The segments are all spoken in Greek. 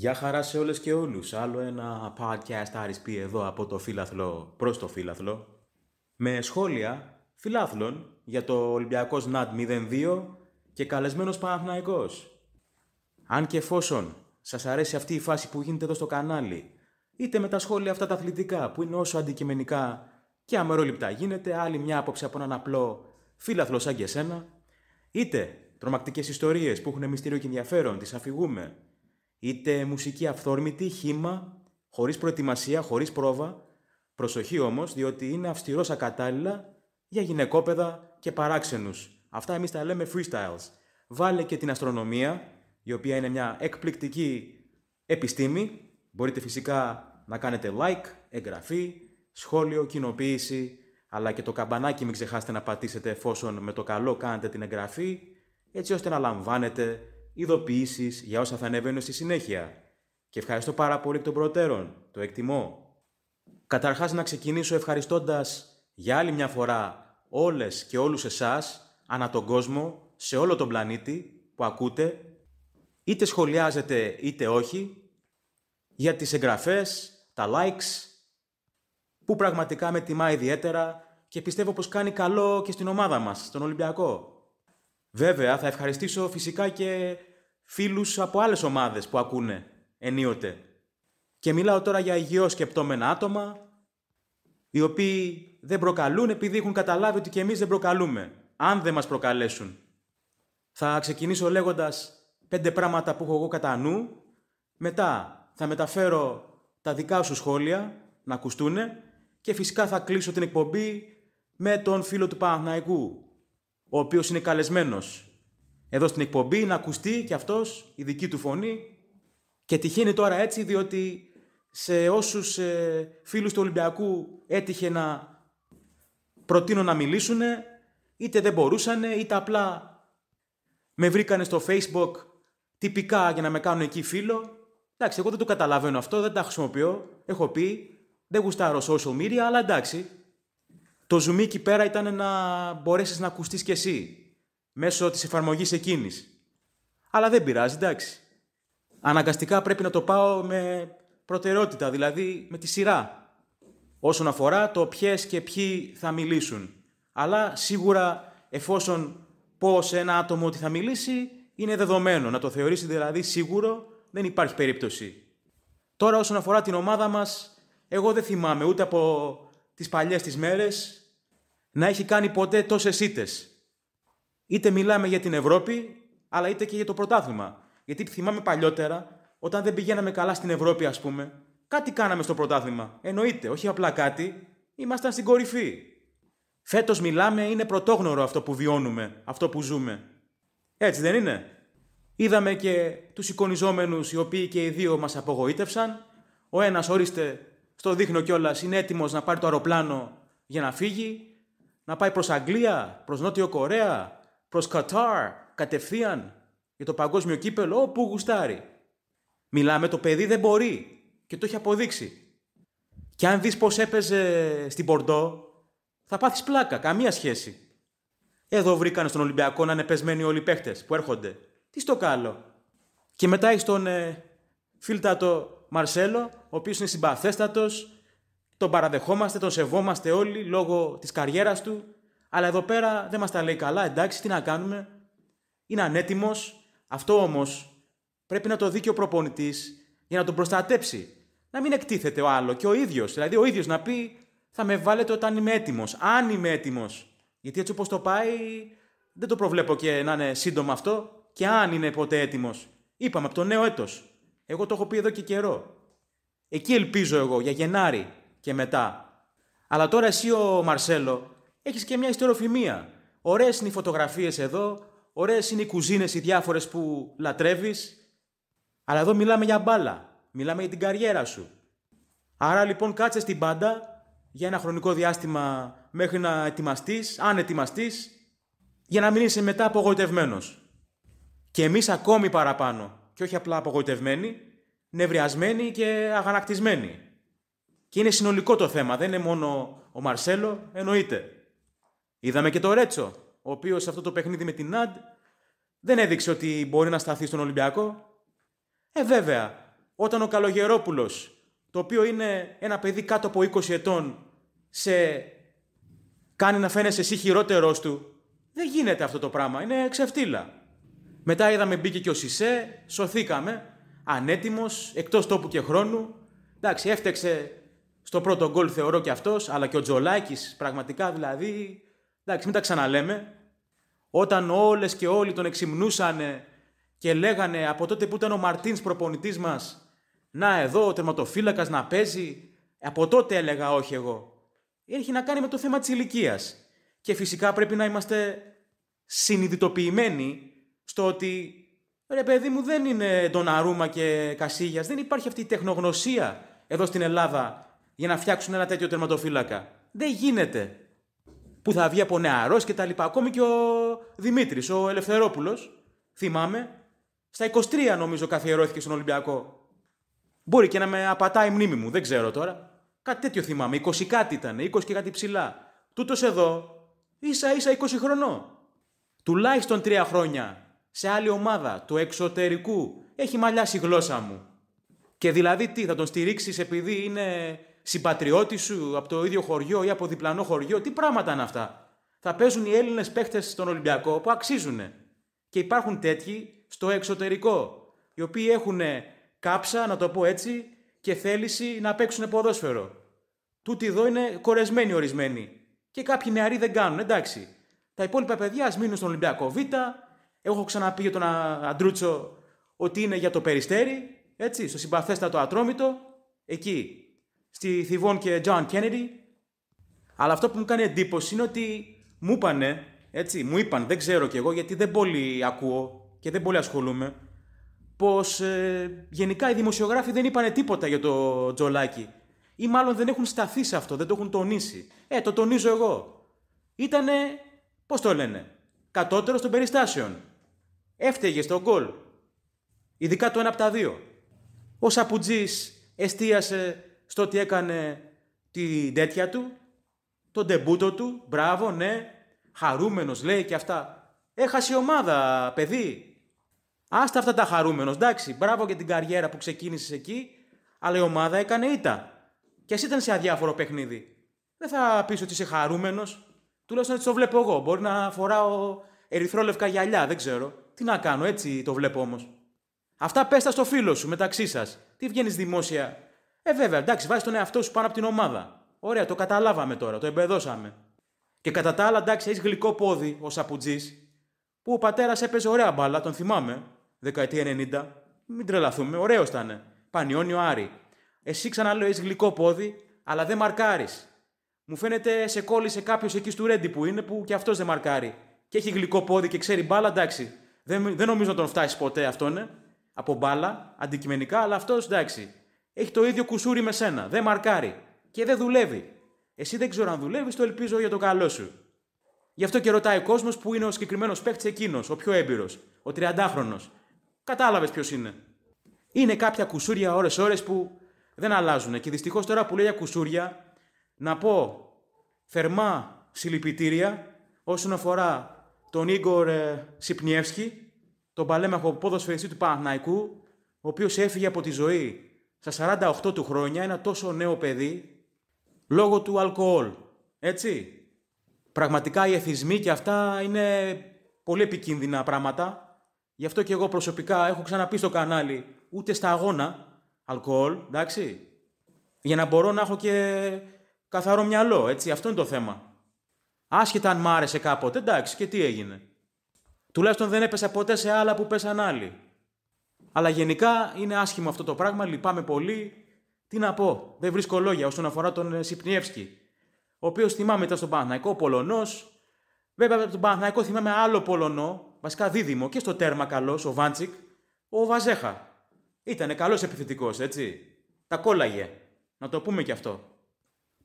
Γεια χαρά σε όλες και όλους. Άλλο ένα podcast Άρης πει εδώ από το φύλαθλο προς το φύλαθλο. Με σχόλια φιλάθλων για το Ολυμπιακός ΝΑΤ 02 και καλεσμένος Παναθηναϊκός. Αν και εφόσον σας αρέσει αυτή η φάση που γίνεται εδώ στο κανάλι, είτε με τα σχόλια αυτά τα αθλητικά που είναι όσο αντικειμενικά και αμερόληπτα γίνεται, άλλη μια άποψη από έναν απλό φίλαθλο σαν και εσένα, είτε τρομακτικές ιστορίες που έχουν μυστήριο και ενδιαφέρον, τις αφηγούμε, είτε μουσική αυθόρμητη, χήμα, χωρίς προετοιμασία, χωρίς πρόβα. Προσοχή όμως, διότι είναι αυστηρός ακατάλληλα για γυναικόπαιδα και παράξενους. Αυτά εμείς τα λέμε freestyles. Βάλε και την αστρονομία, η οποία είναι μια εκπληκτική επιστήμη. Μπορείτε φυσικά να κάνετε like, εγγραφή, σχόλιο, κοινοποίηση, αλλά και το καμπανάκι μην ξεχάσετε να πατήσετε εφόσον με το καλό κάνετε την εγγραφή, έτσι ώστε να λαμβάνετε ειδοποιήσεις για όσα θα ανεβαίνουν στη συνέχεια. Και ευχαριστώ πάρα πολύ εκ των προτέρων. Το εκτιμώ. Καταρχάς να ξεκινήσω ευχαριστώντας για άλλη μια φορά όλες και όλους εσάς, ανά τον κόσμο, σε όλο τον πλανήτη που ακούτε, είτε σχολιάζετε είτε όχι, για τις εγγραφές, τα likes, που πραγματικά με τιμά ιδιαίτερα και πιστεύω πως κάνει καλό και στην ομάδα μας, στον Ολυμπιακό. Βέβαια, θα ευχαριστήσω φυσικά και φίλους από άλλες ομάδες που ακούνε ενίοτε. Και μιλάω τώρα για υγιώς σκεπτόμενα άτομα, οι οποίοι δεν προκαλούν επειδή έχουν καταλάβει ότι και εμείς δεν προκαλούμε, αν δεν μας προκαλέσουν. Θα ξεκινήσω λέγοντας πέντε πράγματα που έχω εγώ κατά νου, μετά θα μεταφέρω τα δικά σου σχόλια να ακουστούνε και φυσικά θα κλείσω την εκπομπή με τον φίλο του Παναθηναϊκού, ο οποίος είναι καλεσμένος εδώ στην εκπομπή να ακουστεί και αυτός η δική του φωνή και τυχαίνει τώρα έτσι διότι σε όσους ε, φίλους του Ολυμπιακού έτυχε να προτείνω να μιλήσουν είτε δεν μπορούσαν είτε απλά με βρήκανε στο facebook τυπικά για να με κάνουν εκεί φίλο. Εντάξει, εγώ δεν το καταλαβαίνω αυτό, δεν τα χρησιμοποιώ. Έχω πει, δεν γουστάρω social media, αλλά εντάξει. Το zoom εκεί πέρα ήταν να μπορέσεις να ακουστείς κι εσύ μέσω της εφαρμογής εκείνης. Αλλά δεν πειράζει, εντάξει. Αναγκαστικά πρέπει να το πάω με προτεραιότητα, δηλαδή με τη σειρά. Όσον αφορά το ποιες και ποιοι θα μιλήσουν. Αλλά σίγουρα εφόσον πω σε ένα άτομο ότι θα μιλήσει, είναι δεδομένο. Να το θεωρήσει δηλαδή σίγουρο, δεν υπάρχει περίπτωση. Τώρα όσον αφορά την ομάδα μας, εγώ δεν θυμάμαι ούτε από τις παλιές τις μέρες να έχει κάνει ποτέ τόσες ήττες είτε μιλάμε για την Ευρώπη, αλλά είτε και για το πρωτάθλημα. Γιατί θυμάμαι παλιότερα, όταν δεν πηγαίναμε καλά στην Ευρώπη, ας πούμε, κάτι κάναμε στο πρωτάθλημα. Εννοείται, όχι απλά κάτι, ήμασταν στην κορυφή. Φέτος μιλάμε, είναι πρωτόγνωρο αυτό που βιώνουμε, αυτό που ζούμε. Έτσι δεν είναι; Είδαμε και τους εικονιζόμενους οι οποίοι και οι δύο μας απογοήτευσαν. Ο ένας, ορίστε, στο δείχνω κιόλας, είναι έτοιμος να πάρει το αεροπλάνο για να φύγει, να πάει προς Αγγλία, προς Νότιο Κορέα, προς Κατάρ, κατευθείαν, για το παγκόσμιο κύπελο, όπου γουστάρει. Μιλάμε, το παιδί δεν μπορεί και το έχει αποδείξει. Και αν δεις πώς έπαιζε στην Πορντό, θα πάθεις πλάκα, καμία σχέση. Εδώ βρήκαν στον Ολυμπιακό να είναι πεσμένοι όλοι οι παίχτες που έρχονται. Τι στο κάλο. Και μετά έχει τον ε, φίλτατο Μαρσέλο, ο οποίος είναι συμπαθέστατος, τον παραδεχόμαστε, τον σεβόμαστε όλοι λόγω της καριέρας του, αλλά εδώ πέρα δεν μας τα λέει καλά, εντάξει, τι να κάνουμε. Είναι ανέτοιμος. Αυτό όμως πρέπει να το δει και ο προπονητής για να τον προστατέψει. Να μην εκτίθεται ο άλλο και ο ίδιος. Δηλαδή ο ίδιος να πει θα με βάλετε όταν είμαι έτοιμος. Αν είμαι έτοιμος. Γιατί έτσι όπως το πάει, δεν το προβλέπω και να είναι σύντομο αυτό. Και αν είναι ποτέ έτοιμος. Είπαμε από το νέο έτος. Εγώ το έχω πει εδώ και καιρό. Εκεί ελπίζω εγώ για Γενάρη και μετά. Αλλά τώρα εσύ ο Μαρσέλο έχεις και μια ιστεροφημία. Ωραίες είναι οι φωτογραφίες εδώ, ωραίες είναι οι κουζίνες οι διάφορες που λατρεύεις, αλλά εδώ μιλάμε για μπάλα, μιλάμε για την καριέρα σου. Άρα λοιπόν κάτσε στην πάντα για ένα χρονικό διάστημα μέχρι να ετοιμαστείς, αν ετοιμαστείς, για να μην είσαι μετά απογοητευμένος. Και εμείς ακόμη παραπάνω, και όχι απλά απογοητευμένοι, νευριασμένοι και αγανακτισμένοι. Και είναι συνολικό το θέμα, δεν είναι μόνο ο Μαρσέλο, εννοείται. Είδαμε και το Ρέτσο, ο οποίος σε αυτό το παιχνίδι με την Ναντ δεν έδειξε ότι μπορεί να σταθεί στον Ολυμπιακό. Ε, βέβαια, Όταν ο Καλογερόπουλος, το οποίο είναι ένα παιδί κάτω από 20 ετών, σε κάνει να φαίνεσαι εσύ χειρότερος του, δεν γίνεται αυτό το πράγμα. Είναι ξεφτύλα. Μετά είδαμε μπήκε και ο Σισε, σωθήκαμε. Ανέτοιμος, εκτός τόπου και χρόνου. Εντάξει, έφτεξε στο πρώτο γκολ θεωρώ και αυτός, αλλά και ο Τζολάκης πραγματικά δηλαδή, εντάξει μην τα ξαναλέμε, όταν όλες και όλοι τον εξυμνούσαν και λέγανε από τότε που ήταν ο Μαρτίνς προπονητής μας, να εδώ ο τερματοφύλακας να παίζει, από τότε έλεγα όχι εγώ. Έχει να κάνει με το θέμα της ηλικίας. Και φυσικά πρέπει να είμαστε συνειδητοποιημένοι στο ότι ρε παιδί μου δεν είναι τον Αρούμα και Κασίγιας, δεν υπάρχει αυτή η τεχνογνωσία εδώ στην Ελλάδα για να φτιάξουν ένα τέτοιο τερματοφύλακα. Δεν γίνεται. Που θα βγει από νεαρός και τα λοιπά. Ακόμη και ο Δημήτρης, ο Ελευθερόπουλος, θυμάμαι, στα 23 νομίζω καθιερώθηκε στον Ολυμπιακό. Μπορεί και να με απατάει η μνήμη μου, δεν ξέρω τώρα. Κάτι τέτοιο θυμάμαι. 20 κάτι ήταν, 20 και κάτι ψηλά. Τούτος εδώ, ίσα ίσα 20 χρονών. Τουλάχιστον τρία χρόνια σε άλλη ομάδα του εξωτερικού έχει μαλλιάσει η γλώσσα μου. Και δηλαδή τι, θα τον στηρίξεις επειδή είναι συμπατριώτης σου από το ίδιο χωριό ή από διπλανό χωριό; Τι πράγματα είναι αυτά; Θα παίζουν οι Έλληνες παίχτες στον Ολυμπιακό που αξίζουν. Και υπάρχουν τέτοιοι στο εξωτερικό. Οι οποίοι έχουν κάψα, να το πω έτσι, και θέληση να παίξουν ποδόσφαιρο. Τούτοι εδώ είναι κορεσμένοι ορισμένοι. Και κάποιοι νεαροί δεν κάνουν, εντάξει. Τα υπόλοιπα παιδιά ας μείνουν στον Ολυμπιακό Β. Έχω ξαναπεί για τον Αντρούτσο ότι είναι για το περιστέρι, έτσι, στο συμπαθέστατο Ατρόμητο, εκεί στη Θιβόν και John Kennedy. Αλλά αυτό που μου κάνει εντύπωση είναι ότι μου είπανε, έτσι, μου είπαν, δεν ξέρω κι εγώ γιατί δεν πολύ ακούω και δεν πολύ ασχολούμαι, πως ε, γενικά οι δημοσιογράφοι δεν είπανε τίποτα για το Τζολάκι. Ή μάλλον δεν έχουν σταθεί σε αυτό, δεν το έχουν τονίσει. Ε, το τονίζω εγώ. Ήτανε, πώς το λένε, κατώτερο των περιστάσεων. Έφταιγε στο γκολ. Ειδικά το ένα από τα δύο. Ο Σαπουτζής εστίασε στο ότι έκανε τη τέτοια του, τον τεμπούτο του, μπράβο, ναι, χαρούμενος λέει και αυτά. Έχασε η ομάδα, παιδί. Άστα αυτά τα χαρούμενος, εντάξει, μπράβο για την καριέρα που ξεκίνησες εκεί, αλλά η ομάδα έκανε ήττα. Και εσύ ήταν σε αδιάφορο παιχνίδι. Δεν θα πεις ότι είσαι χαρούμενος. Τουλάχιστον έτσι το βλέπω εγώ. Μπορεί να φοράω ερυθρόλευκα γυαλιά, δεν ξέρω. Τι να κάνω, έτσι το βλέπω όμως. Αυτά πέστα στο φίλο σου μεταξύ σας. Τι βγαίνεις δημόσια ε, βέβαια, εντάξει, βάζεις τον εαυτό σου πάνω από την ομάδα. Ωραία, το καταλάβαμε τώρα, το εμπεδώσαμε. Και κατά τα άλλα, εντάξει, έχεις γλυκό πόδι ο Σαπουτζής, που ο πατέρας έπαιζε ωραία μπάλα, τον θυμάμαι, δεκαετία 90. Μην τρελαθούμε, ωραίος ήταν. Πανιόνιο Άρη. Εσύ ξαναλέω, έχεις γλυκό πόδι, αλλά δεν μαρκάρεις. Μου φαίνεται σε κόλλησε κάποιος εκεί στο Ρέντι που είναι, που και αυτός δεν μαρκάρει. Και έχει γλυκό πόδι και ξέρει μπάλα, εντάξει. Δεν, δεν νομίζω να τον φτάσει ποτέ αυτόν, ναι. Από μπάλα, αντικειμενικά, αλλά αυτός εντάξει έχει το ίδιο κουσούρι με σένα. Δεν μαρκάρει. Και δεν δουλεύει. Εσύ δεν ξέρω αν δουλεύεις, το ελπίζω για το καλό σου. Γι' αυτό και ρωτάει ο κόσμος που είναι ο συγκεκριμένος παίκτης εκείνος, ο πιο έμπειρος, ο 30χρονο. Κατάλαβες ποιος είναι. Είναι κάποια κουσούρια ώρε-ώρε που δεν αλλάζουν. Και δυστυχώς τώρα που λέει για κουσούρια, να πω θερμά συλληπιτήρια όσον αφορά τον Ίγκορ ε, Σιπνιεύσκη, τον παλέμαχο ποδοσφαιριστή του Παναθναϊκού, ο οποίος έφυγε από τη ζωή στα 48 του χρόνια ένα τόσο νέο παιδί λόγω του αλκοόλ. Έτσι. Πραγματικά οι εθισμοί και αυτά είναι πολύ επικίνδυνα πράγματα. Γι' αυτό και εγώ προσωπικά έχω ξαναπεί στο κανάλι ούτε στα αγώνα αλκοόλ, εντάξει. Για να μπορώ να έχω και καθαρό μυαλό, έτσι. Αυτό είναι το θέμα. Άσχετα αν μ' άρεσε κάποτε, εντάξει, και τι έγινε. Τουλάχιστον δεν έπεσα ποτέ σε άλλα που πέσαν άλλοι. Αλλά γενικά είναι άσχημο αυτό το πράγμα, λυπάμαι πολύ. Τι να πω, δεν βρίσκω λόγια όσον αφορά τον ε, Σιπνιεύσκη, ο οποίος θυμάμαι ήταν στον Παναθναϊκό Πολωνός. Βέβαια, τον Παναθναϊκό θυμάμαι άλλο Πολωνό, βασικά δίδυμο και στο τέρμα καλός, ο Βάντσικ, ο Βαζέχα. Ήταν καλός επιθετικός, έτσι. Τα κόλλαγε. Να το πούμε κι αυτό.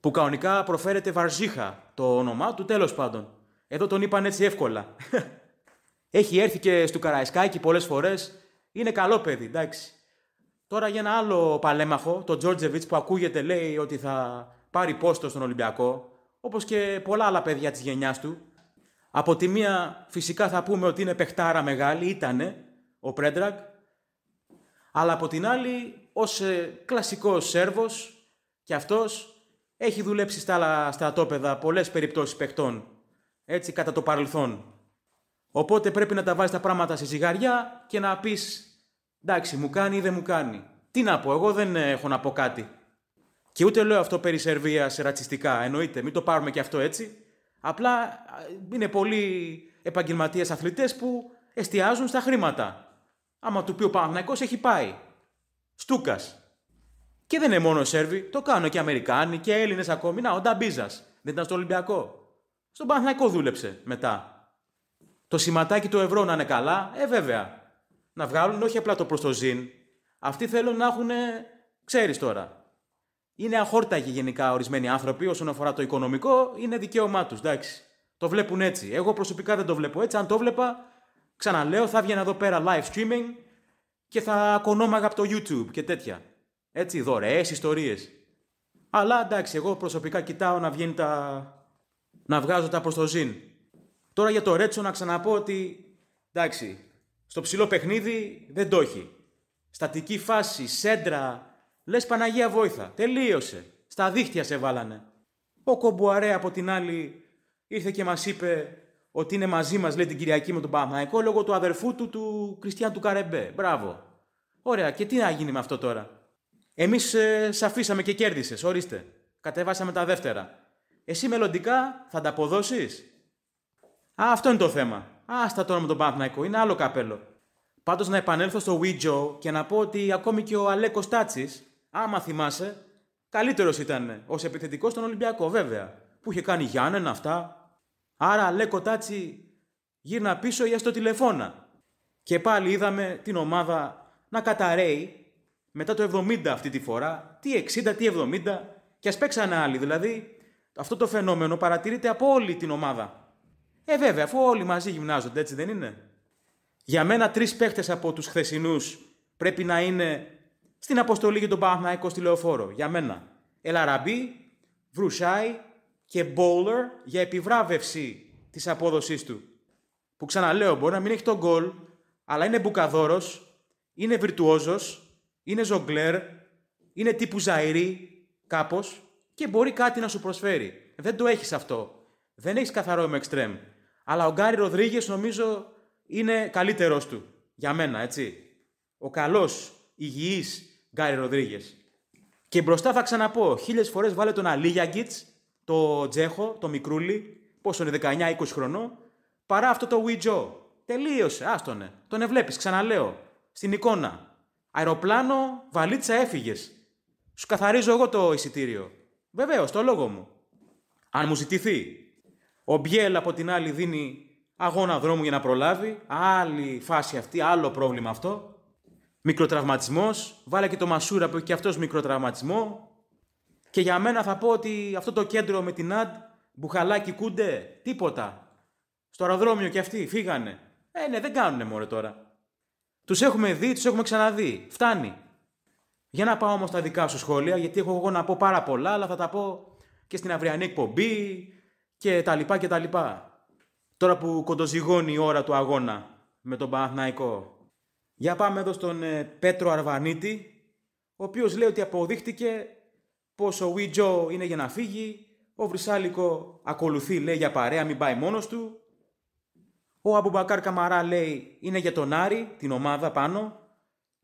Που κανονικά προφέρεται Βαρζίχα το όνομά του, τέλος πάντων. Εδώ τον είπαν έτσι εύκολα. Έχει έρθει και στο Καραϊσκάκι πολλές φορές είναι καλό παιδί, εντάξει. Τώρα για ένα άλλο παλέμαχο, τον Τζόρτζεβιτς που ακούγεται λέει ότι θα πάρει πόστο στον Ολυμπιακό, όπως και πολλά άλλα παιδιά της γενιάς του. Από τη μία φυσικά θα πούμε ότι είναι παιχτάρα μεγάλη, ήτανε ο Πρέντραγκ. Αλλά από την άλλη, ως ε, κλασικός Σέρβος και αυτός έχει δουλέψει στα άλλα στρατόπεδα πολλές περιπτώσεις παιχτών, έτσι κατά το παρελθόν. Οπότε πρέπει να τα βάζεις τα πράγματα σε ζυγαριά και να πεις εντάξει μου κάνει ή δεν μου κάνει. Τι να πω, εγώ δεν έχω να πω κάτι. Και ούτε λέω αυτό περί Σερβίας ρατσιστικά, εννοείται, μην το πάρουμε και αυτό έτσι. Απλά είναι πολλοί επαγγελματίες αθλητές που εστιάζουν στα χρήματα. Άμα του πει ο Παναθηναϊκός έχει πάει. Στούκας. Και δεν είναι μόνο Σέρβοι, το κάνουν και Αμερικάνοι και Έλληνες ακόμη. Να, ο Νταμπίζας, δεν ήταν στο Ολυμπιακό. Στον Παναθηναϊκό δούλεψε μετά. Το σηματάκι του ευρώ να είναι καλά, ε βέβαια. Να βγάλουν όχι απλά το προς το ζήν. Αυτοί θέλουν να έχουν, ξέρεις τώρα, είναι αχόρταγοι γενικά ορισμένοι άνθρωποι όσον αφορά το οικονομικό, είναι δικαίωμά τους. Εντάξει. Το βλέπουν έτσι. Εγώ προσωπικά δεν το βλέπω έτσι. Αν το βλέπα, ξαναλέω, θα έβγαινα εδώ πέρα live streaming και θα κονόμαγα από το YouTube και τέτοια. Έτσι, δωρεές, ιστορίες. Αλλά εντάξει, εγώ προσωπικά κοιτάω να βγαίνει τα. να βγάζω τα προς το ζήν. Τώρα για το Ρέτσο να ξαναπώ ότι. εντάξει, στο ψηλό παιχνίδι δεν το έχει. Στατική φάση, σέντρα, Λες Παναγία Βόηθα. Τελείωσε. Στα δίχτυα σε βάλανε. Ο Κομπουαρέ από την άλλη ήρθε και μας είπε ότι είναι μαζί μας, λέει την Κυριακή με τον Παναθηναϊκό λόγω του αδερφού του του Κριστιαν του Καρεμπέ. Μπράβο. Ωραία, και τι να γίνει με αυτό τώρα; Εμείς ε, σε αφήσαμε και κέρδισες, ορίστε. Κατεβάσαμε τα δεύτερα. Εσύ μελλοντικά θα τα αποδώσεις; Α, αυτό είναι το θέμα. Άστα τώρα με τον Παναθηναϊκό, είναι άλλο καπέλο. Πάντως να επανέλθω στο Ouija και να πω ότι ακόμη και ο Αλέκος Τάτσι άμα θυμάσαι, καλύτερος ήταν ως επιθετικός στον Ολυμπιακό, βέβαια. Που είχε κάνει Γιάννενα αυτά. Άρα, Λέκο Τάτσι γύρνα πίσω για στο τηλεφώνα. Και πάλι είδαμε την ομάδα να καταραίει μετά το 70 αυτή τη φορά. Τι 60, τι 70 και ας παίξανε άλλοι. Δηλαδή, αυτό το φαινόμενο παρατηρείται από όλη την ομάδα. Ε, βέβαια, αφού όλοι μαζί γυμνάζονται, έτσι δεν είναι; Για μένα, τρεις παίχτες από τους χθεσινούς πρέπει να είναι στην αποστολή για τον Παναθηναϊκό στη Λεωφόρο. Για μένα. Ελαραμπή, Βρουσάη και Μπόλερ για επιβράβευση της απόδοσής του. Που ξαναλέω, μπορεί να μην έχει τον γκολ, αλλά είναι μπουκαδόρος, είναι βιρτουόζος, είναι ζογκλέρ, είναι τύπου ζαηρή κάπως και μπορεί κάτι να σου προσφέρει. Δεν το έχεις αυτό. Δεν έχεις καθαρό με εξτρέμ. Αλλά ο Γκάρι Ροδρίγες νομίζω είναι καλύτερό του. Για μένα, έτσι. Ο καλός, υγιής Γκάρι Ροδρίγες. Και μπροστά θα ξαναπώ, χίλιες φορές βάλε τον Αλίγιαγκιτ, το Τζέχο, το μικρούλι, πόσο είναι 19-20 χρονών, παρά αυτό το Βιτζό. Τελείωσε, άστονε. Τον ευλέπεις, ξαναλέω. Στην εικόνα. Αεροπλάνο, βαλίτσα, έφυγες. Σου καθαρίζω εγώ το εισιτήριο. Βεβαίως, το λόγο μου. Αν μου ζητηθεί. Ο Μπιέλ από την άλλη δίνει αγώνα δρόμου για να προλάβει. Άλλη φάση αυτή, άλλο πρόβλημα αυτό. Μικροτραυματισμός. Βάλε και το Μασούρα που έχει και αυτός μικροτραυματισμό. Και για μένα θα πω ότι αυτό το κέντρο με την ΑΔ, Μπουχαλάκι Κούντε, τίποτα. Στο αεροδρόμιο και αυτοί φύγανε. Ε, ναι, δεν κάνουνε μωρέ τώρα. Τους έχουμε δει, τους έχουμε ξαναδεί. Φτάνει. Για να πάω όμως στα δικά σου σχόλια, γιατί έχω εγώ να πω πάρα πολλά, αλλά θα τα πω και στην αυριανή εκπομπή και τα λοιπά και τα λοιπά. Τώρα που κοντοζυγώνει η ώρα του αγώνα με τον Παναθηναϊκό. Για πάμε εδώ στον ε, Πέτρο Αρβανίτη, ο οποίος λέει ότι αποδείχτηκε πως ο Βιτζό είναι για να φύγει, ο Βρσάλικο ακολουθεί, λέει για παρέα, μην πάει μόνος του. Ο Αμπουμπακάρ Καμαρά λέει είναι για τον Άρη, την ομάδα πάνω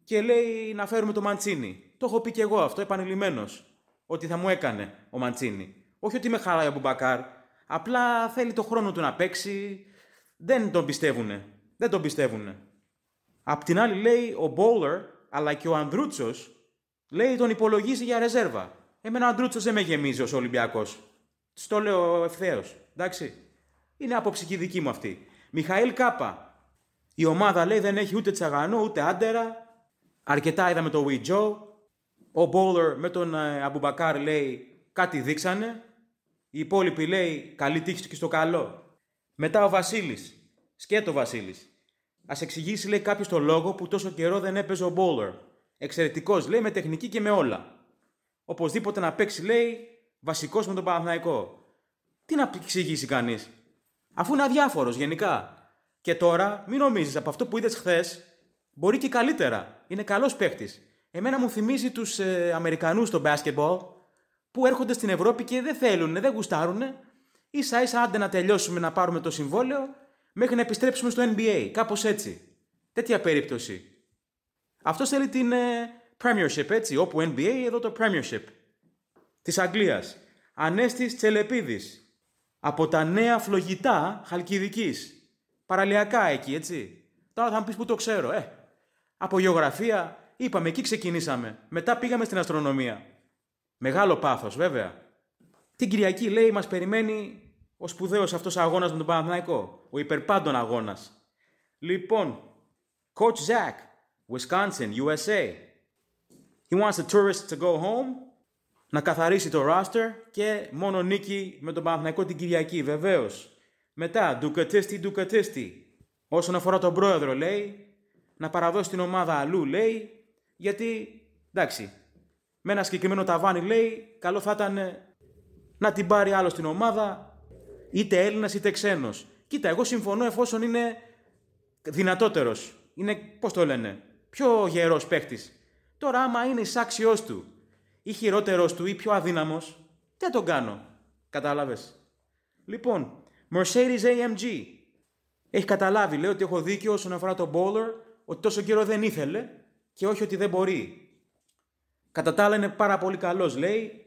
και λέει να φέρουμε το Μαντσίνη. Το έχω πει και εγώ αυτό επανειλημμένως, ότι θα μου έκανε ο Μαντσίνη. Όχι ότι με χαλάει ο Αμπουμπακάρ, απλά θέλει το χρόνο του να παίξει, δεν τον πιστεύουνε. Δεν τον πιστεύουνε. Απ' την άλλη λέει ο Μπόλερ αλλά και ο Ανδρούτσος λέει τον υπολογίζει για ρεζέρβα. Εμένα ο Ανδρούτσος δεν με γεμίζει ως Ολυμπιακός. Στο λέω ευθέως. Εντάξει. Είναι άποψη και δική μου αυτή. Μιχαήλ Κάπα. Η ομάδα λέει δεν έχει ούτε τσαγανό ούτε άντερα. Αρκετά είδαμε το Βιτζό. Ο Μπόλερ με τον ε, Αμπουμπακάρ λέει κάτι δείξανε. Η υπόλοιπη λέει καλή τύχη και στο καλό. Μετά ο Βασίλης. Σκέτο Βασίλης. Α εξηγήσει, λέει κάποιος το λόγο που τόσο καιρό δεν έπαιζε ο Μπόλερ. Εξαιρετικός, λέει, με τεχνική και με όλα. Οπωσδήποτε να παίξει, λέει, βασικός με τον Παναθηναϊκό. Τι να εξηγήσει κανείς, αφού είναι αδιάφορος γενικά. Και τώρα, μην νομίζεις από αυτό που είδες χθες, μπορεί και καλύτερα. Είναι καλός παίχτη. Εμένα μου θυμίζει τους ε, Αμερικανούς στο basketball που έρχονται στην Ευρώπη και δεν θέλουν, δεν γουστάρουν. σα ίσα άντε να τελειώσουμε να πάρουμε το συμβόλαιο μέχρι να επιστρέψουμε στο NBA. Κάπως έτσι. Τέτοια περίπτωση. Αυτός θέλει την ε, Premiership, έτσι. Όπου NBA, εδώ το Premiership. Της Αγγλίας. Ανέστης Τσελεπίδης. Από τα νέα φλογητά Χαλκιδικής. Παραλιακά εκεί, έτσι. Τώρα θα μου πεις που το ξέρω, ε. Από γεωγραφία, είπαμε, εκεί ξεκινήσαμε. Μετά πήγαμε στην αστρονομία. Μεγάλο πάθος, βέβαια. Την Κυριακή, λέει, μας περιμένει ο σπουδαίος αυτός αγώνας με τον Παναθηναϊκό. Ο υπερπάντων αγώνας. Λοιπόν, Coach Zach, Wisconsin, USA. He wants the tourists to go home, να καθαρίσει το roster και μόνο νίκη με τον Παναθηναϊκό την Κυριακή, βεβαίως. Μετά, ντουκατίστη, ντουκατίστη. Όσον αφορά τον πρόεδρο, λέει, να παραδώσει την ομάδα αλλού, λέει, γιατί, εντάξει, με ένα συγκεκριμένο ταβάνι, λέει, καλό θα ήταν να την πάρει άλλος στην ομάδα, είτε Έλληνας είτε ξένος. Κοίτα, εγώ συμφωνώ εφόσον είναι δυνατότερος. Είναι, πώς το λένε, πιο γερός παίχτη. Τώρα, άμα είναι εισάξιος του ή χειρότερος του ή πιο αδύναμος, δεν τον κάνω. Κατάλαβες; Λοιπόν, Mercedes AMG. Έχει καταλάβει, λέει, ότι έχω δίκιο όσον αφορά τον bowler, ότι τόσο καιρό δεν ήθελε και όχι ότι δεν μπορεί. Κατά τα άλλα είναι πάρα πολύ καλός, λέει,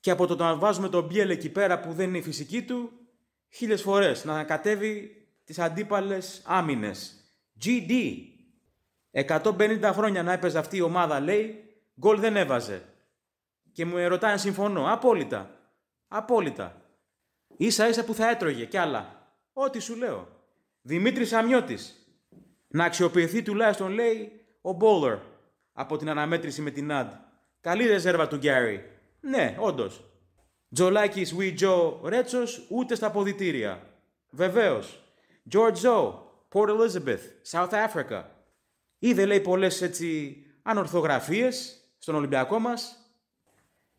και από το να βάζουμε τον Μπιέλ εκεί πέρα που δεν είναι η φυσική του, χίλιες φορές να κατέβει τις αντίπαλες άμυνες. GD. 150 χρόνια να έπαιζε αυτή η ομάδα, λέει, γκολ δεν έβαζε. Και μου ρωτάει αν συμφωνώ. Απόλυτα. Απόλυτα. Ίσα ίσα που θα έτρωγε κι άλλα. Ό,τι σου λέω. Δημήτρης Αμιώτης. Να αξιοποιηθεί τουλάχιστον λέει ο Μπόλερ από την αναμέτρηση με την Αντ. Καλή ρεζέρβα του Γκάρι. Ναι, όντως. Τζολάκης Βι Τζο Ρέτσος ούτε στα ποδητήρια. Βεβαίως. George Zoe, Port Elizabeth, South Africa. Είδε λέει πολλές έτσι ανορθογραφίες στον Ολυμπιακό μας.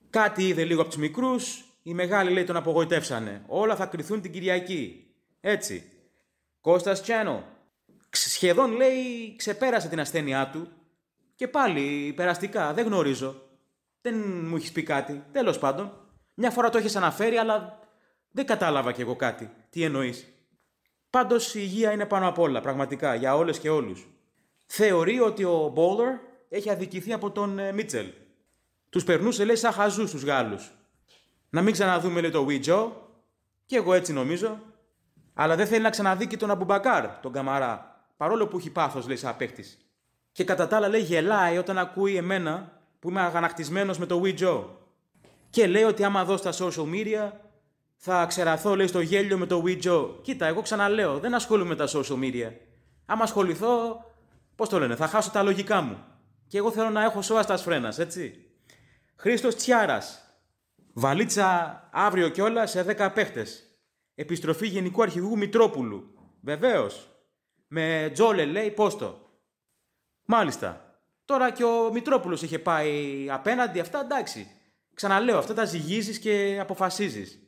Κάτι είδε λίγο από τους μικρούς. Οι μεγάλοι λέει τον απογοητεύσανε. Όλα θα κρυθούν την Κυριακή. Έτσι. Κώστας Channel. Σχεδόν λέει ξεπέρασε την ασθένειά του. Και πάλι περαστικά, δεν γνωρίζω. Δεν μου έχεις πει κάτι. Τέλος πάντων. Μια φορά το έχεις αναφέρει, αλλά δεν κατάλαβα κι εγώ κάτι. Τι εννοείς. Πάντως η υγεία είναι πάνω απ' όλα, πραγματικά, για όλες και όλους. Θεωρεί ότι ο Μπόλερ έχει αδικηθεί από τον ε, Μίτσελ. Τους περνούσε, λέει, σαν χαζούς τους Γάλλους. Να μην ξαναδούμε, λέει, το Βιτζό. Και εγώ έτσι νομίζω. Αλλά δεν θέλει να ξαναδεί και τον Αμπουμπακάρ, τον Καμαρά. Παρόλο που έχει πάθος, λέει, σαν παίχτης. Και κατά τα άλλα, λέει, γελάει όταν ακούει εμένα που είμαι αγανακτισμένος με το Wii Και λέει ότι άμα δω στα social media θα ξεραθώ, λέει, στο γέλιο με το Wii Κοίτα, εγώ ξαναλέω, δεν ασχολούμαι με τα social media. Άμα ασχοληθώ, πώς το λένε, θα χάσω τα λογικά μου. Και εγώ θέλω να έχω σώα στα φρένα, έτσι. Χρήστος Τσιάρας. Βαλίτσα αύριο κιόλας σε 10 παίχτες. Επιστροφή Γενικού Αρχηγού Μητρόπουλου. Βεβαίως. Με Τζόλε λέει πόστο. Μάλιστα. Τώρα και ο Μητρόπουλος είχε πάει απέναντι, αυτά εντάξει. Ξαναλέω, αυτά τα ζυγίζεις και αποφασίζεις.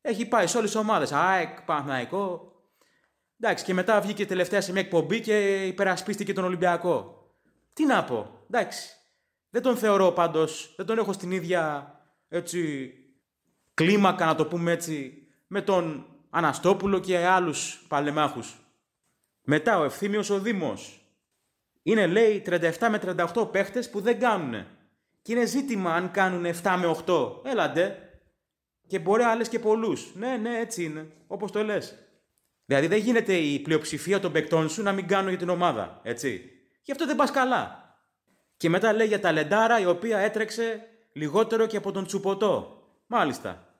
Έχει πάει σε όλες τις ομάδες. ΑΕΚ, Παναθναϊκό. Εντάξει, και μετά βγήκε τελευταία σε μια εκπομπή και υπερασπίστηκε τον Ολυμπιακό. Τι να πω, εντάξει. Δεν τον θεωρώ πάντως, δεν τον έχω στην ίδια έτσι, κλίμακα, να το πούμε έτσι, με τον Αναστόπουλο και άλλους παλεμάχους. Μετά ο Ευθύμιος ο Δήμος, είναι λέει 37 με 38 παίχτες που δεν κάνουν. Και είναι ζήτημα αν κάνουν 7 με 8. Έλαντε. Και μπορεί άλλες και πολλούς. Ναι, ναι, έτσι είναι. Όπως το λες. Δηλαδή δεν γίνεται η πλειοψηφία των παικτών σου να μην κάνουν για την ομάδα. Έτσι. Γι' αυτό δεν πας καλά. Και μετά λέει για τα λεντάρα η οποία έτρεξε λιγότερο και από τον Τσουποτό. Μάλιστα.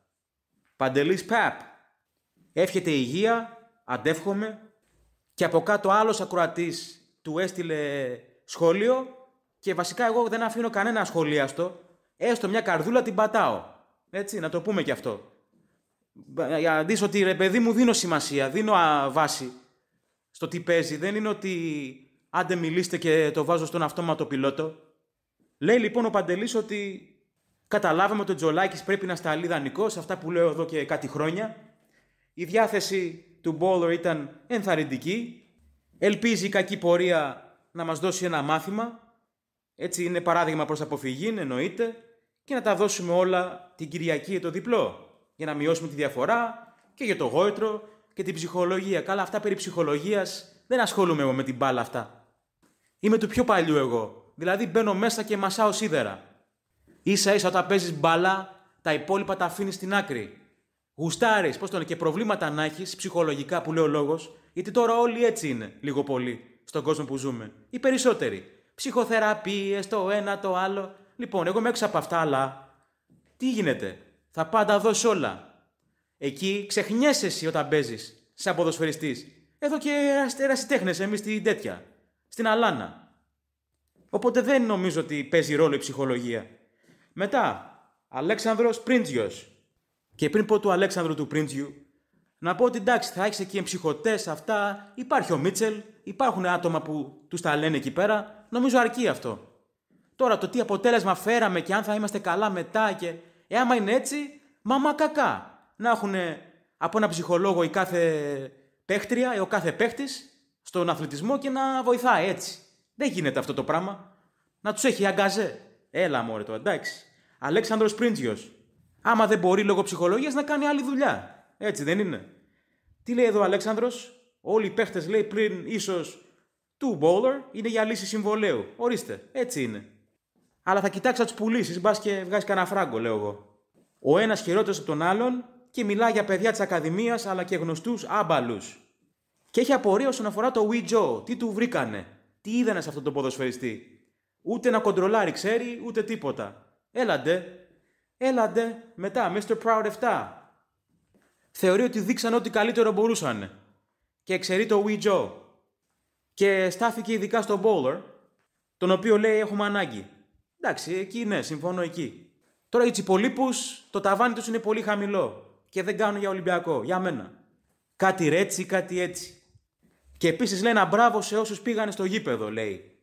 Παντελής Παπ. Εύχεται υγεία, αντεύχομαι. Και από κάτω άλλος ακροατής του έστειλε σχόλιο και βασικά εγώ δεν αφήνω κανένα σχολίαστο. Έστω μια καρδούλα την πατάω. Έτσι, να το πούμε και αυτό. Για να δεις ότι ρε παιδί μου δίνω σημασία, δίνω βάση στο τι παίζει. Δεν είναι ότι άντε μιλήστε και το βάζω στον αυτόματο πιλότο. Λέει λοιπόν ο Παντελής ότι καταλάβαμε ότι ο Τζολάκης πρέπει να σταλεί δανεικός σε αυτά που λέω εδώ και κάτι χρόνια. Η διάθεση του Μπόλορ ήταν ενθαρρυντική Ελπίζει η κακή πορεία να μας δώσει ένα μάθημα Έτσι είναι παράδειγμα προς αποφυγή, εννοείται, και να τα δώσουμε όλα την Κυριακή για το διπλό, για να μειώσουμε τη διαφορά και για το γόητρο και την ψυχολογία. Καλά, αυτά περί ψυχολογίας δεν ασχολούμαι εγώ με την μπάλα αυτά. Είμαι του πιο παλιού εγώ. Δηλαδή μπαίνω μέσα και μασάω σίδερα. σα ίσα όταν παίζεις μπάλα, τα υπόλοιπα τα αφήνεις στην άκρη. Γουστάρεις, πώς το είναι, και προβλήματα να έχεις ψυχολογικά που λέει ο λόγος, γιατί τώρα όλοι έτσι είναι, λίγο πολύ, στον κόσμο που ζούμε. Οι περισσότεροι. Ψυχοθεραπείες, το ένα, το άλλο. Λοιπόν, εγώ είμαι έξω από αυτά, αλλά τι γίνεται; Θα πάντα δώσει όλα. Εκεί ξεχνιέσαι εσύ όταν παίζεις, σαν ποδοσφαιριστής. Εδώ και ερασιτέχνε εμείς στην τέτοια. Στην Αλάνα. Οπότε δεν νομίζω ότι παίζει ρόλο η ψυχολογία. Μετά, Αλέξανδρος Πρίντζιος. Και πριν πω του Αλέξανδρου του Πρίντζιου, να πω ότι εντάξει, θα έχεις εκεί εμψυχωτές αυτά. Υπάρχει ο Μίτσελ, υπάρχουν άτομα που τους τα λένε εκεί πέρα. Νομίζω αρκεί αυτό. Τώρα το τι αποτέλεσμα φέραμε και αν θα είμαστε καλά μετά και. Ε, άμα είναι έτσι, μαμά κακά. Να έχουν από ένα ψυχολόγο η κάθε παίχτρια, ο κάθε παίχτης στον αθλητισμό και να βοηθάει έτσι. Δεν γίνεται αυτό το πράγμα. Να τους έχει αγκαζέ. Έλα μωρέ το εντάξει. Αλέξανδρος Πρίντζιος. Άμα δεν μπορεί λόγω ψυχολογίας να κάνει άλλη δουλειά. Έτσι δεν είναι. Τι λέει εδώ ο Αλέξανδρος; Όλοι οι παίχτες λέει πριν ίσως του bowler είναι για λύση συμβολέου. Ορίστε. Έτσι είναι. Αλλά θα κοιτάξει να τους πουλήσεις. Μπας και βγάζεις κανένα φράγκο, λέω εγώ. Ο ένας χειρότερος από τον άλλον και μιλά για παιδιά της Ακαδημίας αλλά και γνωστούς άμπαλους. Και έχει απορία όσον αφορά το Wee Joe. Τι του βρήκανε. Τι είδανε σε αυτόν τον ποδοσφαιριστή. Ούτε να κοντρολάρει ξέρει, ούτε τίποτα. Έλαντε. Έλαντε. Μετά, Mr. Proud 7. Θεωρεί ότι δείξαν ό,τι καλύτερο μπορούσαν. Και εξαιρεί το Wee Joe. Και στάθηκε ειδικά στον bowler, τον οποίο λέει έχουμε ανάγκη. Εντάξει, εκεί ναι, συμφωνώ εκεί. Τώρα οι τσιπολίπους, το ταβάνι τους είναι πολύ χαμηλό και δεν κάνουν για Ολυμπιακό, για μένα. Κάτι ρέτσι, κάτι έτσι. Και επίσης λέει ένα μπράβο σε όσους πήγανε στο γήπεδο, λέει.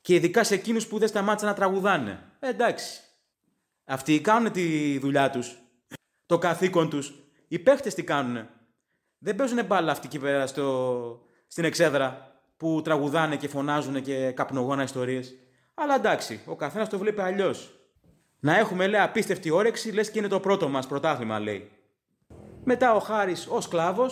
Και ειδικά σε εκείνους που δεν σταμάτησαν να τραγουδάνε. Ε, εντάξει. Αυτοί κάνουν τη δουλειά τους. Το καθήκον τους. Οι παίχτες τι κάνουν. Δεν παίζουν μπάλα αυτοί εκεί πέρα στο... στην εξέδρα που τραγουδάνε και φωνάζουν και καπνογόνα ιστορίες. Αλλά εντάξει, ο καθένας το βλέπει αλλιώς. Να έχουμε, λέει, απίστευτη όρεξη, λες και είναι το πρώτο μας πρωτάθλημα, λέει. Μετά ο Χάρης, ως σκλάβο,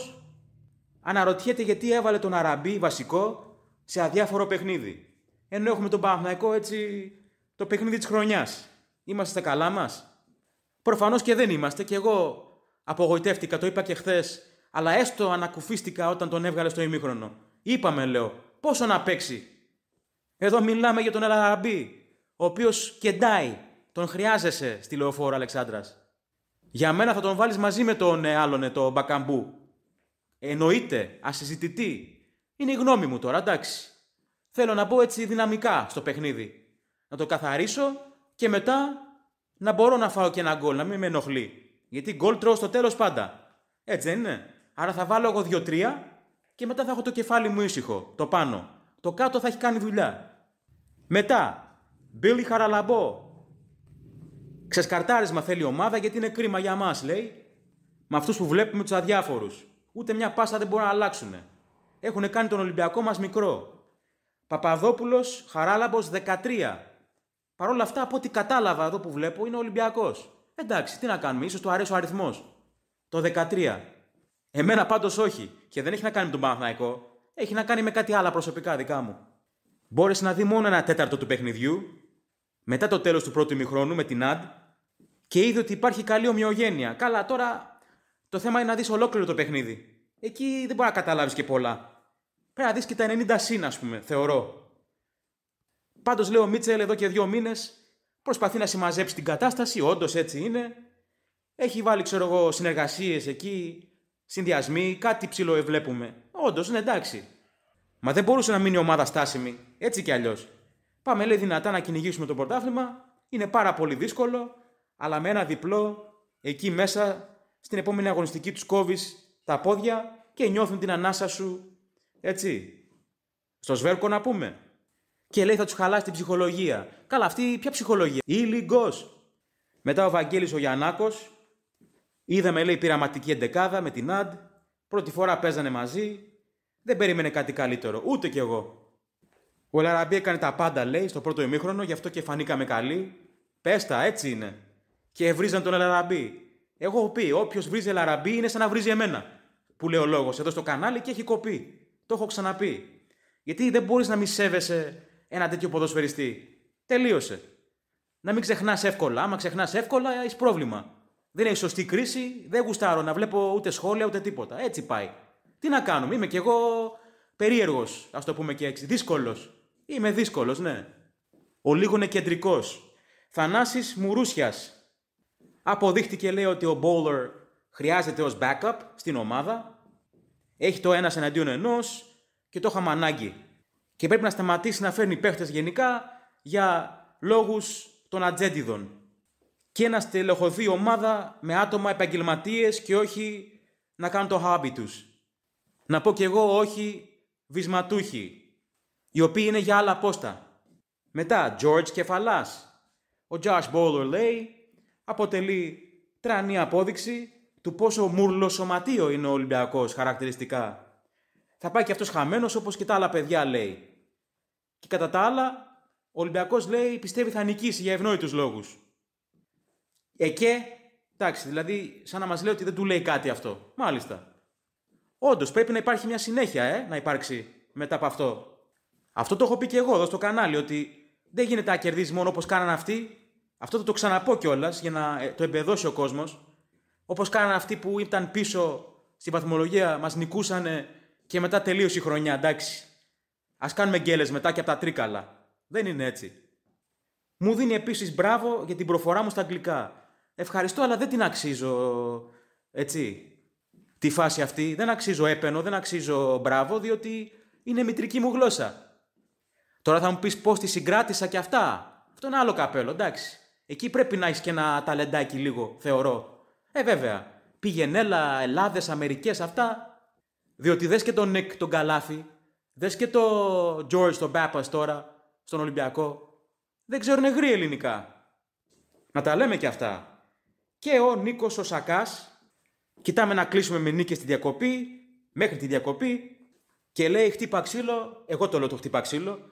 αναρωτιέται γιατί έβαλε τον Αραμπί βασικό σε αδιάφορο παιχνίδι. Ενώ έχουμε τον Παναθηναϊκό έτσι το παιχνίδι της χρονιάς. Είμαστε στα καλά μας; Προφανώς και δεν είμαστε, και εγώ απογοητεύτηκα, το είπα και χθες, αλλά έστω ανακουφίστηκα όταν τον έβγαλε στο ημίχρονο. Είπαμε, λέω, πόσο να παίξει. Εδώ μιλάμε για τον Αραμπί, ο οποίος κεντάει, τον χρειάζεσαι στη λεωφόρο Αλεξάνδρας. Για μένα θα τον βάλεις μαζί με τον ε, άλλον, ε, τον Μπακαμπού. Εννοείται, ασυζητητή. Είναι η γνώμη μου τώρα, εντάξει. Θέλω να μπω έτσι δυναμικά στο παιχνίδι. Να το καθαρίσω και μετά να μπορώ να φάω και ένα γκολ, να μην με ενοχλεί. Γιατί γκολ τρώω στο τέλος πάντα. Έτσι δεν είναι. Άρα θα βάλω εγώ δύο-τρία και μετά θα έχω το κεφάλι μου ήσυχο, το πάνω. Το κάτω θα έχει κάνει δουλειά. Μετά, Μπίλι Χαραλαμπό, Ξεσκαρτάρισμα θέλει η ομάδα γιατί είναι κρίμα για μας, λέει. Με αυτούς που βλέπουμε τους αδιάφορους. Ούτε μια πάσα δεν μπορούν να αλλάξουν. Έχουν κάνει τον Ολυμπιακό μας μικρό. Παπαδόπουλος, Χαράλαμπος 13. Παρ' όλα αυτά, από ό,τι κατάλαβα εδώ που βλέπω, είναι Ολυμπιακός. Εντάξει, τι να κάνουμε, ίσως του αρέσει ο αριθμός. Το 13. Εμένα πάντως όχι. Και δεν έχει να κάνει με τον Παναθναϊκό. Έχει να κάνει με κάτι άλλο προσωπικά δικά μου. Μπόρεσε να δει μόνο ένα τέταρτο του παιχνιδιού μετά το τέλος του πρώτου ημιχρόνου με την ΑΔ και είδε ότι υπάρχει καλή ομοιογένεια. Καλά, τώρα το θέμα είναι να δεις ολόκληρο το παιχνίδι. Εκεί δεν μπορεί να καταλάβεις και πολλά. Πρέπει να δεις και τα 90 συν, ας πούμε, θεωρώ. Πάντως, λέω, ο Μίτσελ εδώ και δύο μήνες προσπαθεί να συμμαζέψει την κατάσταση, όντως έτσι είναι. Έχει βάλει, ξέρω εγώ, συνεργασίες εκεί, συνδυασμοί, κάτι ψηλό βλέπουμε. Όντως, είναι εντάξει. Μα δεν μπορούσε να μείνει η ομάδα στάσιμη, έτσι κι αλλιώς. Πάμε λέει δυνατά να κυνηγήσουμε το πρωτάθλημα. Είναι πάρα πολύ δύσκολο, αλλά με ένα διπλό εκεί μέσα στην επόμενη αγωνιστική τους κόβεις τα πόδια και νιώθουν την ανάσα σου. Έτσι. Στο σβέρκο να πούμε. Και λέει θα τους χαλάσει την ψυχολογία. Καλά, αυτή ποια ψυχολογία; Ή λιγκός. Μετά ο Βαγγέλης ο Γιαννάκος. Είδαμε λέει πειραματική εντεκάδα με την Αντ. Πρώτη φορά παίζανε μαζί. Δεν περίμενε κάτι καλύτερο. Ούτε κι εγώ. Ο Λαραμπή έκανε τα πάντα, λέει, στο πρώτο ημίχρονο, γι' αυτό και φανήκαμε καλοί. Πέστα, έτσι είναι. Και ευρίζαν τον Λαραμπή. Εγώ έχω πει, όποιος βρίζει Λαραμπή είναι σαν να βρίζει εμένα. Που λέει ο λόγος εδώ στο κανάλι και έχει κοπεί. Το έχω ξαναπεί. Γιατί δεν μπορείς να μη σέβεσαι ένα τέτοιο ποδοσφαιριστή. Τελείωσε. Να μην ξεχνάς εύκολα. Άμα ξεχνάς εύκολα, έχεις πρόβλημα. Δεν έχει σωστή κρίση, δεν γουστάρω να βλέπω ούτε σχόλια ούτε τίποτα. Έτσι πάει. Τι να κάνουμε, είμαι κι εγώ περίεργος, ας το πούμε και έτσι. Δύσκολος. Είμαι δύσκολος, ναι. Ο λίγο είναι κεντρικός. Θανάσης Μουρούσιας. Αποδείχτηκε, λέει, ότι ο bowler χρειάζεται ως backup στην ομάδα. Έχει το ένας εναντίον ενός και το είχαμε ανάγκη. Και πρέπει να σταματήσει να φέρνει παίχτες γενικά για λόγους των ατζέντιδων. Και να στελεχωθεί ομάδα με άτομα επαγγελματίες και όχι να κάνουν το χάμπι τους. Να πω κι εγώ όχι βυσματούχοι, οι οποίοι είναι για άλλα πόστα. Μετά, George Κεφαλάς. Ο Josh Bowler λέει, αποτελεί τρανή απόδειξη του πόσο μουρλο σωματείο είναι ο Ολυμπιακός χαρακτηριστικά. Θα πάει και αυτός χαμένος όπως και τα άλλα παιδιά λέει. Και κατά τα άλλα, ο Ολυμπιακός λέει πιστεύει θα νικήσει για ευνόητους λόγους. Εκέ, εντάξει, δηλαδή σαν να μας λέει ότι δεν του λέει κάτι αυτό. Μάλιστα. Όντως, πρέπει να υπάρχει μια συνέχεια, ε, να υπάρξει μετά από αυτό. Αυτό το έχω πει και εγώ εδώ στο κανάλι, ότι δεν γίνεται να κερδίζεις μόνο όπως κάνανε αυτοί. Αυτό θα το ξαναπώ κιόλας για να ε, το εμπεδώσει ο κόσμος. Όπως κάνανε αυτοί που ήταν πίσω στην βαθμολογία, μας νικούσαν και μετά τελείωσε η χρονιά, εντάξει. Α κάνουμε γκέλες μετά και από τα τρίκαλα. Δεν είναι έτσι. Μου δίνει επίσης μπράβο για την προφορά μου στα αγγλικά. Ευχαριστώ, αλλά δεν την αξίζω. Έτσι τη φάση αυτή. Δεν αξίζω έπαινο, δεν αξίζω μπράβο, διότι είναι μητρική μου γλώσσα. Τώρα θα μου πεις πώς τη συγκράτησα και αυτά. Αυτό είναι άλλο καπέλο, εντάξει. Εκεί πρέπει να έχεις και ένα ταλεντάκι λίγο, θεωρώ. Ε, βέβαια. Πηγενέλα, Ελλάδες, Αμερικές, αυτά. Διότι δες και τον Νικ τον Καλάφι, δες και τον George τον Μπάπα τώρα, στον Ολυμπιακό. Δεν ξέρουν γρήγορα ελληνικά. Να τα λέμε και αυτά. Και ο Νίκος ο Σακάς, Κοιτάμε να κλείσουμε με νίκη στη διακοπή, μέχρι τη διακοπή και λέει χτύπα ξύλο, εγώ το λέω το χτύπα ξύλο,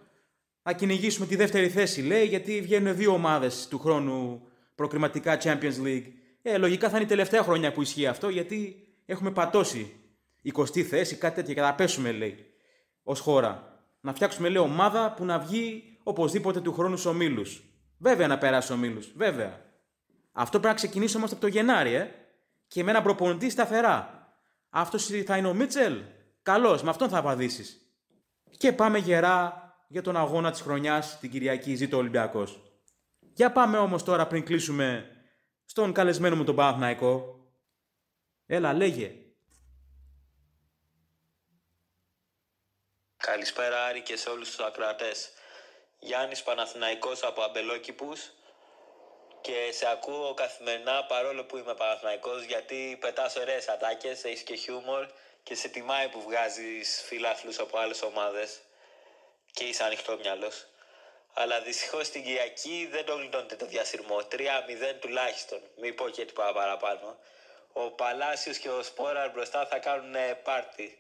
να κυνηγήσουμε τη δεύτερη θέση λέει γιατί βγαίνουν δύο ομάδες του χρόνου προκριματικά Champions League. Ε, λογικά θα είναι η τελευταία χρονιά που ισχύει αυτό γιατί έχουμε πατώσει 20η θέση, κάτι τέτοιο και θα πέσουμε λέει ως χώρα. Να φτιάξουμε λέει ομάδα που να βγει οπωσδήποτε του χρόνου στους ομίλους. Βέβαια να περάσει ομίλους, βέβαια. Αυτό πρέπει να ξεκινήσει όμως από το Γενάρη, ε και με έναν προπονητή σταθερά. Αυτός θα είναι ο Μίτσελ. Καλώ, με αυτόν θα απαντήσεις. Και πάμε γερά για τον αγώνα της χρονιάς την Κυριακή. Ζήτω ο Ολυμπιακός. Για πάμε όμως τώρα πριν κλείσουμε στον καλεσμένο μου τον Παναθναϊκό. Έλα, λέγε. Καλησπέρα Άρη και σε όλους τους ακροατές. Γιάννης Παναθηναϊκός από Αμπελόκηπους και σε ακούω καθημερινά παρόλο που είμαι Παναθηναϊκός γιατί πετάς ωραίες ατάκες, έχεις και χιούμορ και σε τιμάει που βγάζεις φιλάθλους από άλλες ομάδες και είσαι ανοιχτό μυαλός. Αλλά δυστυχώς στην Κυριακή δεν το γλιτώνετε το διασυρμό. 3-0 τουλάχιστον. Μην πω και τίποτα παραπάνω. Ο Παλάσιος και ο Σπόραρ μπροστά θα κάνουν πάρτι.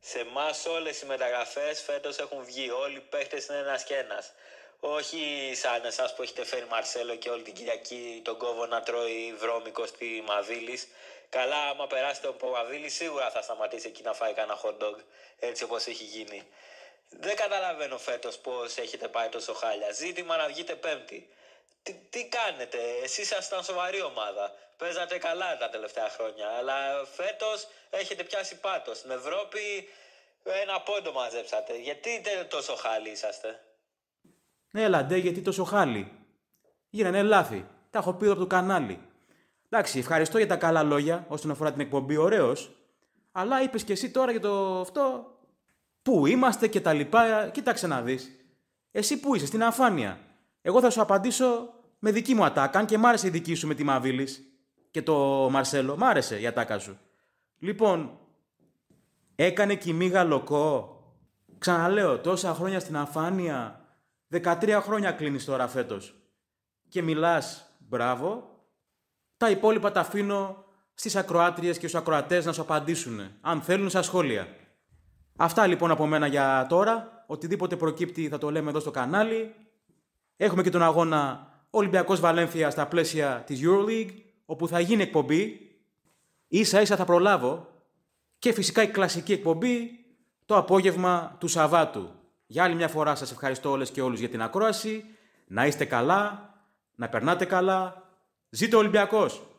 Σε εμάς όλες οι μεταγραφές φέτος έχουν βγει. Όλοι οι παίχτε είναι ένας και ένας. Όχι σαν εσάς που έχετε φέρει Μαρσέλο και όλη την Κυριακή τον κόβο να τρώει βρώμικο στη Μαβίλη. Καλά, άμα περάσετε από Μαβίλη, σίγουρα θα σταματήσει εκεί να φάει κανένα hot dog έτσι όπως έχει γίνει. Δεν καταλαβαίνω φέτος πώς έχετε πάει τόσο χάλια. Ζήτημα να βγείτε Πέμπτη. Τι, τι κάνετε, εσείς ήσασταν σοβαρή ομάδα. Παίζατε καλά τα τελευταία χρόνια. Αλλά φέτος έχετε πιάσει πάτος. Στην Ευρώπη ένα πόντο μαζέψατε. Γιατί τόσο χάλοι είσαστε; Ναι, έλα ντε, γιατί τόσο χάλι. Γίνανε λάθη. Τα έχω πει από το κανάλι. Εντάξει, ευχαριστώ για τα καλά λόγια όσον αφορά την εκπομπή, ωραίος. Αλλά είπες και εσύ τώρα για το αυτό. Πού είμαστε και τα λοιπά. Κοίταξε να δεις. Εσύ πού είσαι, στην αφάνεια. Εγώ θα σου απαντήσω με δική μου ατάκα, αν και μ' άρεσε η δική σου με τη Μαβίλης και το Μαρσέλο. Μ' άρεσε η ατάκα σου. Λοιπόν, έκανε κοιμή γαλοκό. Ξαναλέω, τόσα χρόνια στην αφάνεια 13 χρόνια κλείνεις τώρα φέτος. Και μιλάς, μπράβο. Τα υπόλοιπα τα αφήνω στις ακροάτριες και στους ακροατές να σου απαντήσουν, αν θέλουν, στα σχόλια. Αυτά λοιπόν από μένα για τώρα. Οτιδήποτε προκύπτει θα το λέμε εδώ στο κανάλι. Έχουμε και τον αγώνα Ολυμπιακός Βαλένθια στα πλαίσια της EuroLeague, όπου θα γίνει εκπομπή. Ίσα ίσα θα προλάβω. Και φυσικά η κλασική εκπομπή το απόγευμα του Σαββάτου. Για άλλη μια φορά σας ευχαριστώ όλες και όλους για την ακρόαση. Να είστε καλά, να περνάτε καλά. Ζήτω ο Ολυμπιακός!